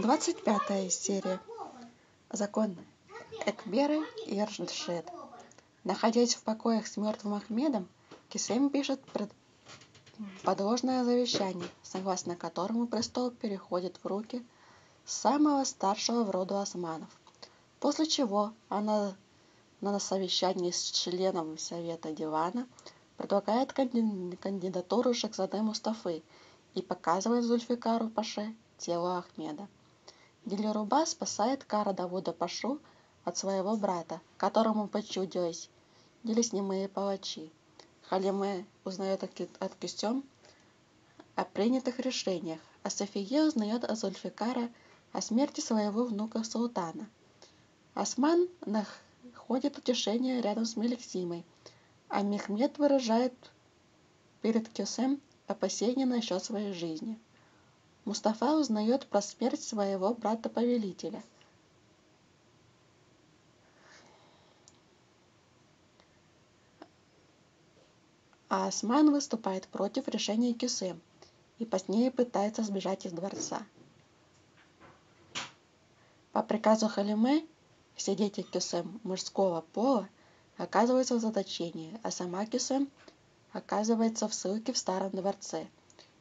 двадцать пятая серия. Закон экбера и эршед находясь в покоях с мертвым ахмедом кесем пишет подложное завещание согласно которому престол переходит в руки самого старшего в роду османов. После чего она на совещании с членом совета дивана предлагает кандидатуру шахзаде мустафы и показывает зульфикару паше тело ахмеда Дилируба спасает Кара Давуда Пашу от своего брата, которому почудилось нелеснимые палачи. Халиме узнает от Кюсем о принятых решениях, а София узнает от Зульфикара о смерти своего внука султана. Осман находит утешение рядом с Меликсимой, а Мехмед выражает перед Кюсем опасения насчет своей жизни. Мустафа узнает про смерть своего брата-повелителя. А Осман выступает против решения Кюсе и позднее пытается сбежать из дворца. По приказу Халиме все дети Кюсем мужского пола оказываются в заточении, а сама Кюсем оказывается в ссылке в старом дворце,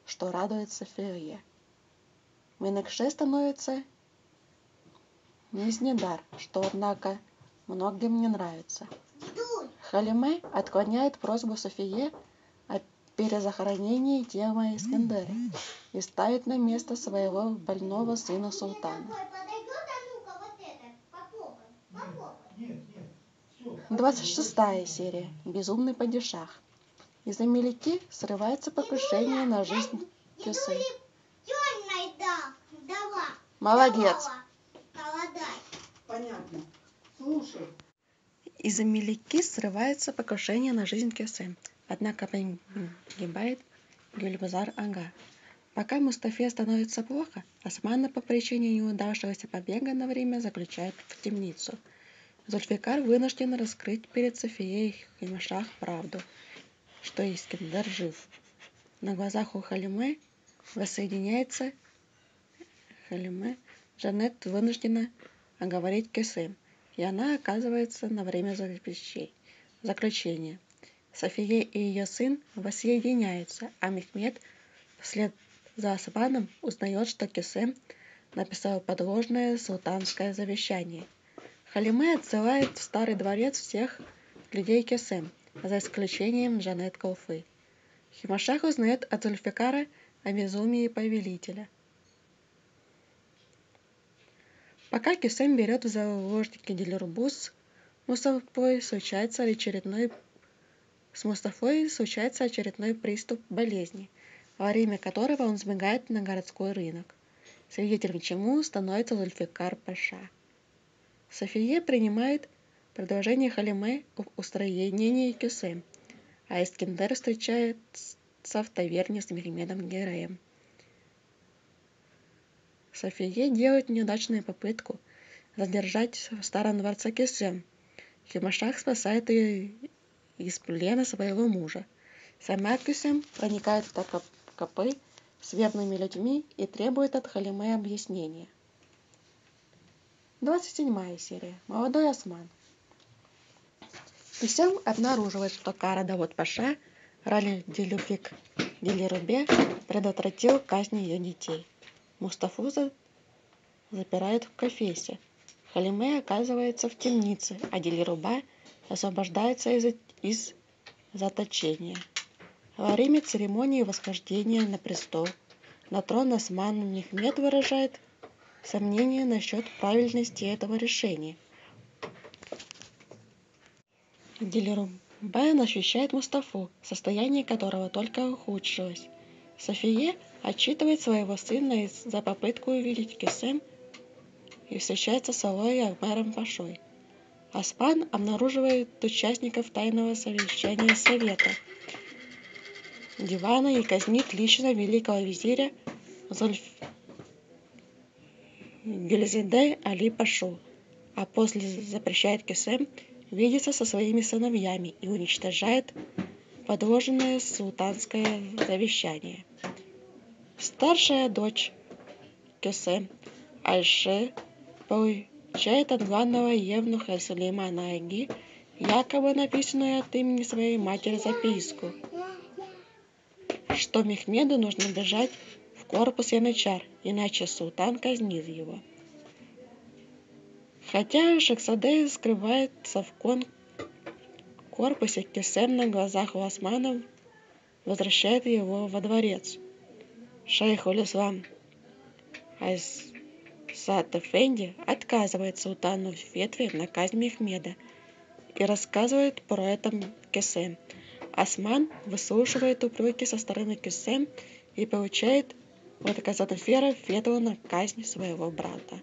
что радует София. Менекше становится Низнедар, что, однако, многим не нравится. Халиме отклоняет просьбу Софие о перезахоронении тела Искандера и ставит на место своего больного сына султана. Двадцать шестая серия. Безумный падишах. Из-за Мелики срывается покушение на жизнь Кюсы. Молодец. Понятно. Слушай. Из-за Мелики срывается покушение на жизнь Кесе, однако погибает Гюльбазар Ага. Пока Мустафе становится плохо, Османа по причине неудавшегося побега на время заключают в темницу. Зульфикар вынужден раскрыть перед Софией Химашах правду, что Искендер жив. На глазах у Халиме воссоединяется Халиме, Жанет вынуждена оговорить Кесем, и она оказывается на время заключения. София и ее сын воссоединяются, а Мехмед вслед за Османом узнает, что Кесем написал подложное султанское завещание. Халиме отсылает в старый дворец всех людей Кесем, за исключением Джанет Калфы. Химашах узнает от Зульфикара о безумии повелителя – Пока Кюсем берет в заложники Дилербус, Мустафой случается очередной с Мустафой случается очередной приступ болезни, во время которого он сбегает на городской рынок, свидетелем чему становится Зульфикар Паша. София принимает предложение Халиме об устроении Кюсем, а Эскендер встречается в таверне с Мехмедом Гереем. София делает неудачную попытку задержать в старом дворце Кесем. Химашах спасает ее из плена своего мужа. Сама Кесем проникает в ТКП с верными людьми и требует от Халиме объяснения. 27 серия. Молодой осман. Кесем обнаруживает, что Кара Давод Паша, Рали Делюбик Делирубе, предотвратил казнь ее детей. Мустафуза запирают в кафесе. Халиме оказывается в темнице, а Дилируба освобождается из, из заточения. Во время церемонии восхождения на престол на трон Осман Мехмед выражает сомнения насчет правильности этого решения. Дилирубайн ощущает Мустафу, состояние которого только ухудшилось. София отчитывает своего сына за попытку увидеть Кесем и встречается с Алой Акбаром Пашой. Аспан обнаруживает участников тайного совещания Совета дивана и казнит лично великого визиря Зульф... Гельзиде Али Пашу, а после запрещает Кесем видеться со своими сыновьями и уничтожает подложенное султанское завещание. Старшая дочь Кесе Айше получает от главного евнуха Сулеймана Аги якобы написанную от имени своей матери записку, что Мехмеду нужно бежать в корпус янычар, иначе султан казнит его. Хотя Шахсаде скрывается в кон корпусе, Кесем на глазах у османов возвращает его во дворец. Шейх Улислам Айсат Эфенди отказывает султану ветви на казнь Мехмеда и рассказывает про это Кесем. Осман выслушивает упреки со стороны Кесем и получает от Казатофера ветву на казнь своего брата.